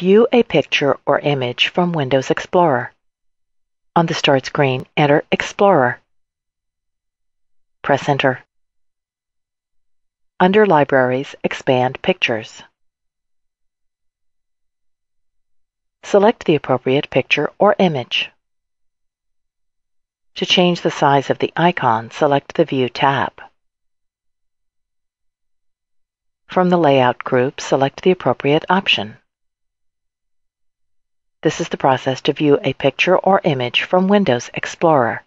View a picture or image from Windows Explorer. On the Start screen, enter Explorer. Press Enter. Under Libraries, expand Pictures. Select the appropriate picture or image. To change the size of the icon, select the View tab. From the Layout group, select the appropriate option. This is the process to view a picture or image from Windows Explorer.